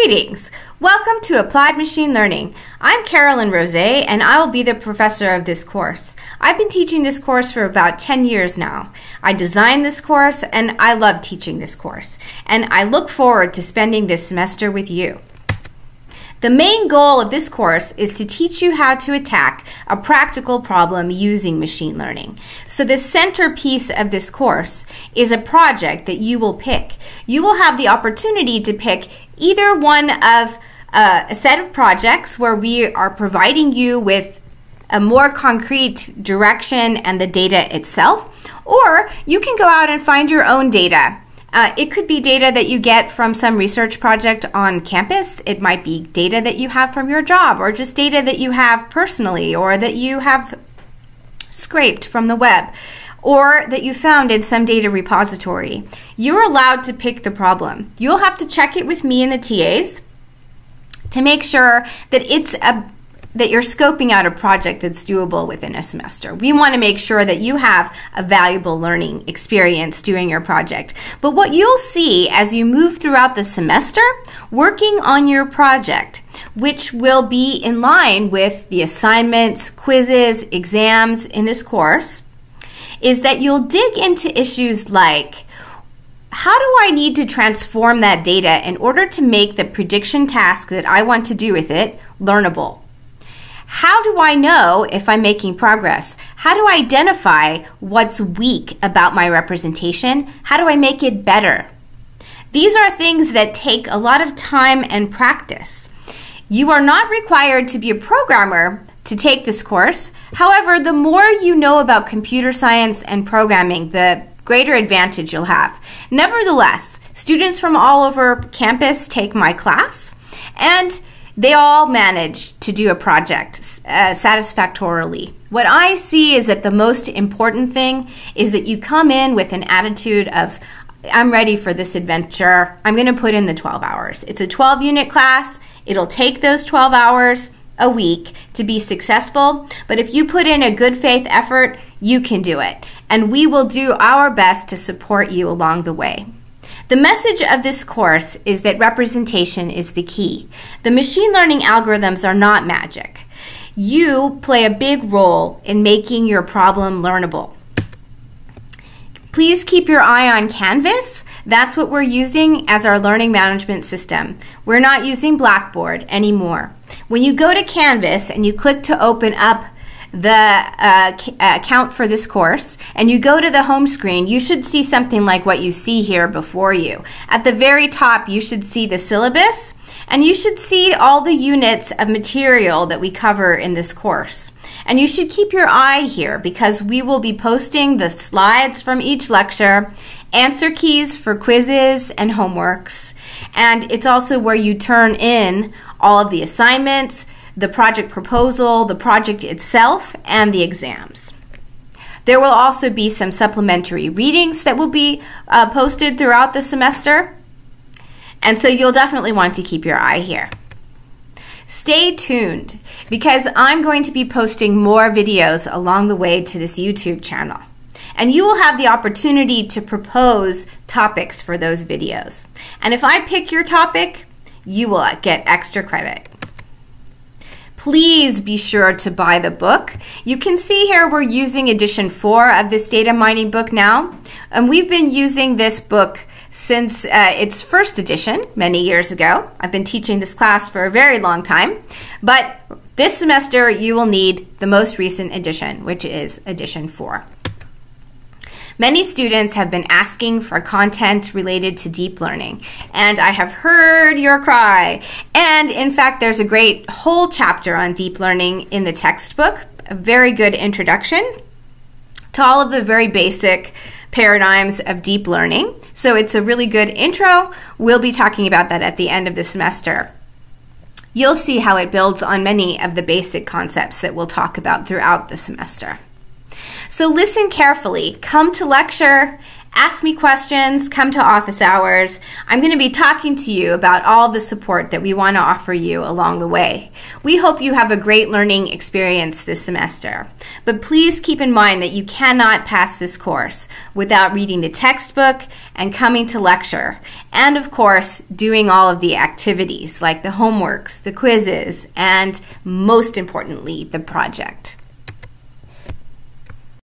Greetings! Welcome to Applied Machine Learning. I'm Carolyn Rose and I will be the professor of this course. I've been teaching this course for about 10 years now. I designed this course and I love teaching this course. And I look forward to spending this semester with you. The main goal of this course is to teach you how to attack a practical problem using machine learning. So the centerpiece of this course is a project that you will pick. You will have the opportunity to pick either one of uh, a set of projects where we are providing you with a more concrete direction and the data itself, or you can go out and find your own data uh, it could be data that you get from some research project on campus. It might be data that you have from your job, or just data that you have personally, or that you have scraped from the web, or that you found in some data repository. You're allowed to pick the problem. You'll have to check it with me and the TAs to make sure that it's a that you're scoping out a project that's doable within a semester. We want to make sure that you have a valuable learning experience doing your project. But what you'll see as you move throughout the semester working on your project, which will be in line with the assignments, quizzes, exams in this course, is that you'll dig into issues like how do I need to transform that data in order to make the prediction task that I want to do with it learnable? How do I know if I'm making progress? How do I identify what's weak about my representation? How do I make it better? These are things that take a lot of time and practice. You are not required to be a programmer to take this course. However, the more you know about computer science and programming, the greater advantage you'll have. Nevertheless, students from all over campus take my class, and they all manage to do a project uh, satisfactorily. What I see is that the most important thing is that you come in with an attitude of, I'm ready for this adventure. I'm going to put in the 12 hours. It's a 12 unit class. It'll take those 12 hours a week to be successful. But if you put in a good faith effort, you can do it. And we will do our best to support you along the way. The message of this course is that representation is the key. The machine learning algorithms are not magic. You play a big role in making your problem learnable. Please keep your eye on Canvas. That's what we're using as our learning management system. We're not using Blackboard anymore. When you go to Canvas and you click to open up the uh, account for this course and you go to the home screen, you should see something like what you see here before you. At the very top, you should see the syllabus and you should see all the units of material that we cover in this course. And you should keep your eye here because we will be posting the slides from each lecture, answer keys for quizzes and homeworks, and it's also where you turn in all of the assignments, the project proposal, the project itself, and the exams. There will also be some supplementary readings that will be uh, posted throughout the semester. And so you'll definitely want to keep your eye here. Stay tuned because I'm going to be posting more videos along the way to this YouTube channel. And you will have the opportunity to propose topics for those videos. And if I pick your topic, you will get extra credit please be sure to buy the book. You can see here we're using edition four of this data mining book now. And we've been using this book since uh, its first edition many years ago. I've been teaching this class for a very long time. But this semester, you will need the most recent edition, which is edition four. Many students have been asking for content related to deep learning, and I have heard your cry. And in fact, there's a great whole chapter on deep learning in the textbook, a very good introduction to all of the very basic paradigms of deep learning. So it's a really good intro. We'll be talking about that at the end of the semester. You'll see how it builds on many of the basic concepts that we'll talk about throughout the semester. So listen carefully, come to lecture, Ask me questions, come to office hours. I'm going to be talking to you about all the support that we want to offer you along the way. We hope you have a great learning experience this semester. But please keep in mind that you cannot pass this course without reading the textbook and coming to lecture. And of course, doing all of the activities like the homeworks, the quizzes, and most importantly, the project.